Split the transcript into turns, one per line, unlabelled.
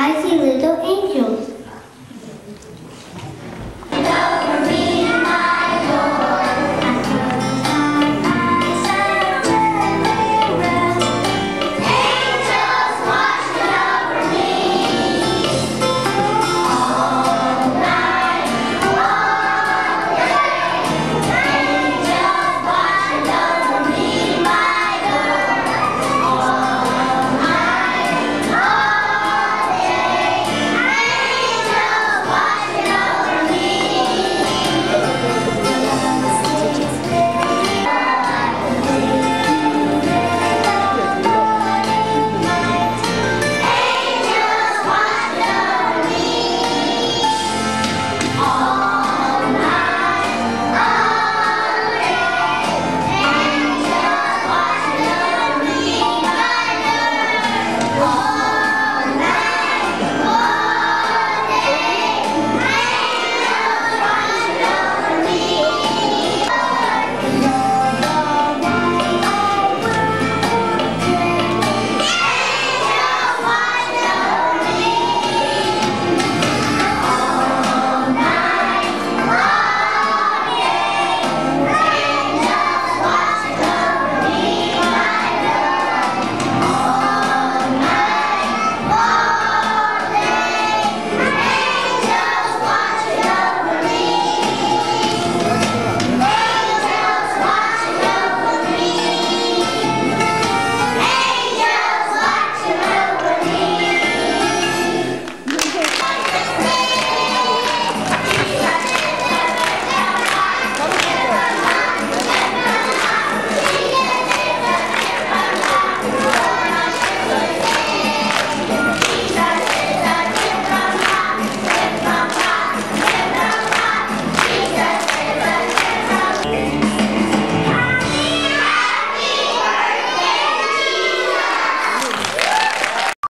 I see little angels.